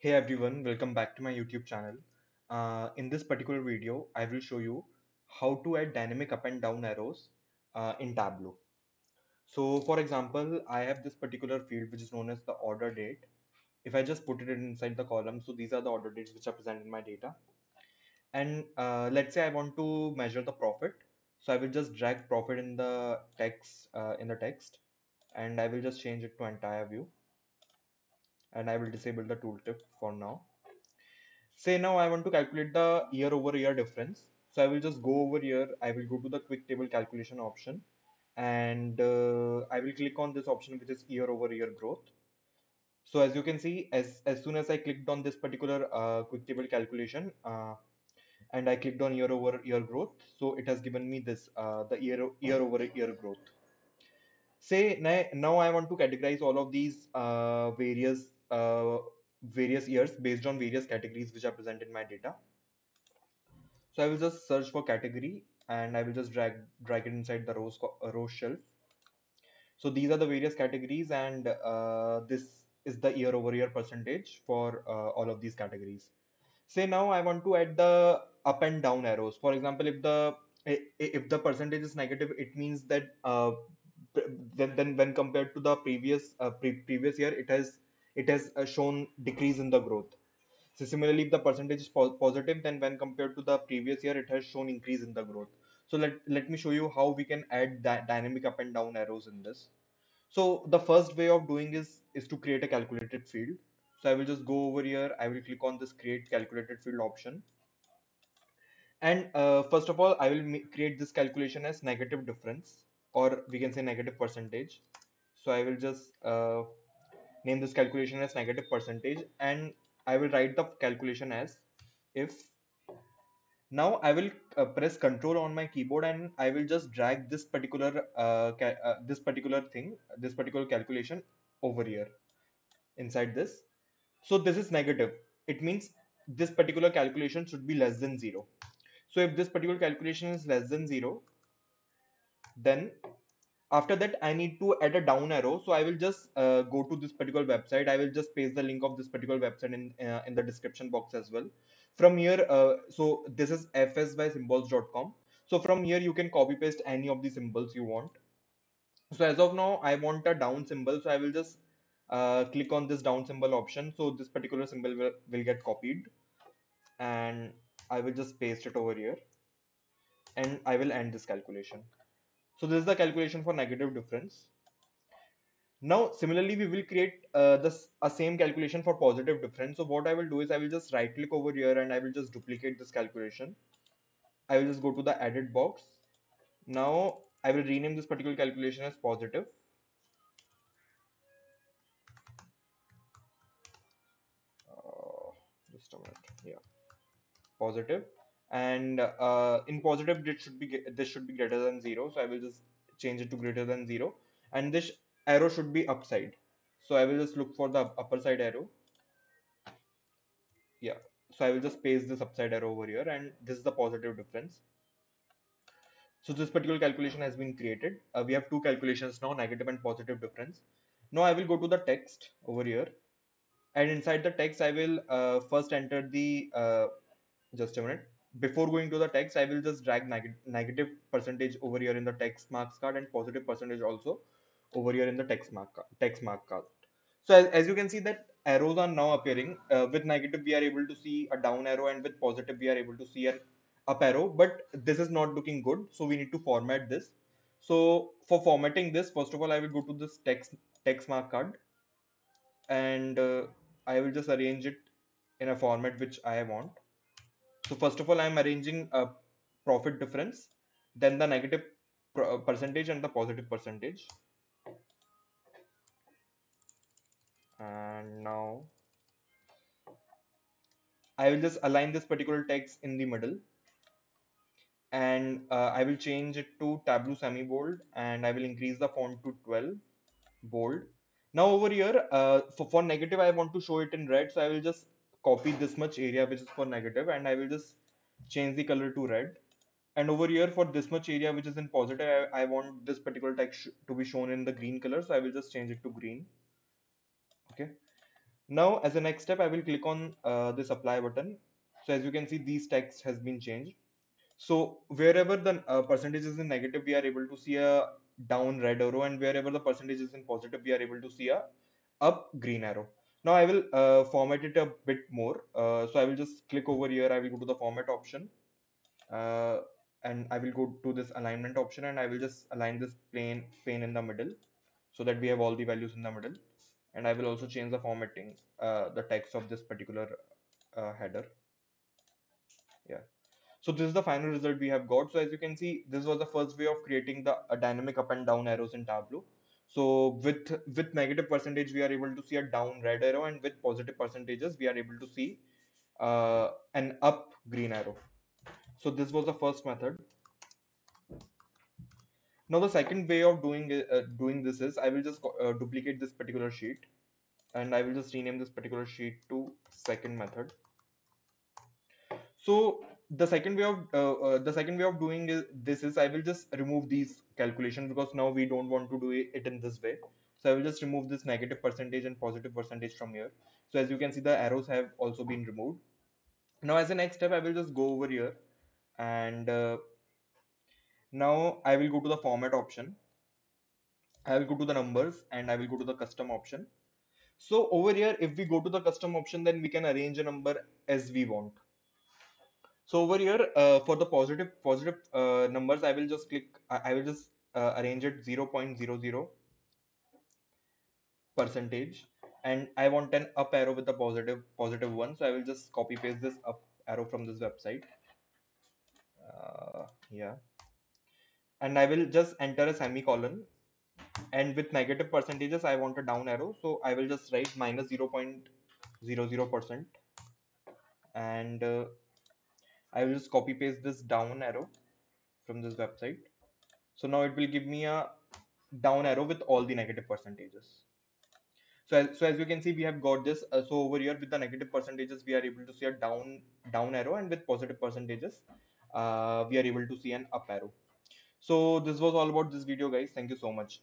Hey everyone, welcome back to my YouTube channel. Uh, in this particular video, I will show you how to add dynamic up and down arrows uh, in Tableau. So for example, I have this particular field which is known as the order date. If I just put it inside the column, so these are the order dates which are present in my data. And uh, let's say I want to measure the profit. So I will just drag profit in the text uh, in the text and I will just change it to entire view and I will disable the tooltip for now. Say now I want to calculate the year over year difference. So I will just go over here. I will go to the quick table calculation option and uh, I will click on this option which is year over year growth. So as you can see, as, as soon as I clicked on this particular uh, quick table calculation uh, and I clicked on year over year growth, so it has given me this, uh, the year, year over year growth. Say now I want to categorize all of these uh, various uh, various years based on various categories which are present in my data. So I will just search for category and I will just drag drag it inside the rows uh, row shelf. So these are the various categories and uh, this is the year over year percentage for uh, all of these categories. Say now I want to add the up and down arrows. For example, if the if the percentage is negative, it means that uh, then, then when compared to the previous uh, pre previous year, it has it has uh, shown decrease in the growth. So similarly, if the percentage is po positive, then when compared to the previous year, it has shown increase in the growth. So let, let me show you how we can add that dynamic up and down arrows in this. So the first way of doing is, is to create a calculated field. So I will just go over here. I will click on this create calculated field option. And uh, first of all, I will create this calculation as negative difference or we can say negative percentage. So I will just uh, name this calculation as negative percentage and I will write the calculation as if now I will uh, press control on my keyboard and I will just drag this particular uh, uh, this particular thing this particular calculation over here inside this. So this is negative. It means this particular calculation should be less than zero. So if this particular calculation is less than zero then after that i need to add a down arrow. So i will just uh, go to this particular website. I will just paste the link of this particular website in uh, in the description box as well. From here uh, so this is fsymbols.com so from here you can copy paste any of the symbols you want. So as of now i want a down symbol. So i will just uh, click on this down symbol option. So this particular symbol will, will get copied. And i will just paste it over here. And i will end this calculation so this is the calculation for negative difference. Now similarly we will create uh, this a same calculation for positive difference. So what I will do is I will just right click over here and I will just duplicate this calculation. I will just go to the edit box. Now I will rename this particular calculation as positive. Uh, just a minute. Yeah, positive and uh, in positive it should be this should be greater than 0 so I will just change it to greater than 0 and this arrow should be upside. So I will just look for the upper side arrow. Yeah. So I will just paste this upside arrow over here. And this is the positive difference. So this particular calculation has been created. Uh, we have two calculations now negative and positive difference. Now I will go to the text over here. And inside the text I will uh, first enter the uh, just a minute before going to the text i will just drag neg negative percentage over here in the text marks card and positive percentage also over here in the text mark card, text mark card. So as, as you can see that arrows are now appearing. Uh, with negative we are able to see a down arrow and with positive we are able to see an up arrow but this is not looking good so we need to format this. So for formatting this first of all i will go to this text text mark card and uh, i will just arrange it in a format which i want so first of all, I'm arranging a profit difference, then the negative uh, percentage and the positive percentage. And now I will just align this particular text in the middle and uh, I will change it to Tableau semi bold and I will increase the font to 12 bold. Now over here uh, for, for negative I want to show it in red so I will just copy this much area which is for negative and I will just change the color to red and over here for this much area which is in positive I, I want this particular text to be shown in the green color so I will just change it to green okay Now, as a next step, I will click on uh, this apply button. So as you can see, these text has been changed. So wherever the uh, percentage is in negative, we are able to see a down red arrow, and wherever the percentage is in positive, we are able to see a up green arrow. Now I will uh, format it a bit more. Uh, so I will just click over here. I will go to the format option, uh, and I will go to this alignment option, and I will just align this plane pane in the middle, so that we have all the values in the middle. And I will also change the formatting, uh, the text of this particular uh, header. Yeah. So this is the final result we have got. So as you can see, this was the first way of creating the dynamic up and down arrows in Tableau. So with with negative percentage, we are able to see a down red arrow, and with positive percentages, we are able to see uh, an up green arrow. So this was the first method. Now the second way of doing uh, doing this is I will just uh, duplicate this particular sheet, and I will just rename this particular sheet to second method. So the second way of uh, uh, the second way of doing is, this is I will just remove these calculations because now we don't want to do it in this way. So I will just remove this negative percentage and positive percentage from here. So as you can see, the arrows have also been removed. Now as a next step, I will just go over here and uh, now I will go to the format option. I will go to the numbers and I will go to the custom option. So over here, if we go to the custom option, then we can arrange a number as we want. So over here, uh, for the positive positive uh, numbers, I will just click. I, will just uh, arrange it 0.00 percentage, and I want an up arrow with a positive positive one. So I will just copy paste this up arrow from this website. Uh, yeah, and I will just enter a semicolon. And with negative percentages, I want a down arrow. So I will just write minus 0.00 percent and uh, I will just copy paste this down arrow from this website. So now it will give me a down arrow with all the negative percentages. So as, so as you can see, we have got this. Uh, so over here with the negative percentages, we are able to see a down down arrow, and with positive percentages, uh, we are able to see an up arrow. So this was all about this video, guys. Thank you so much.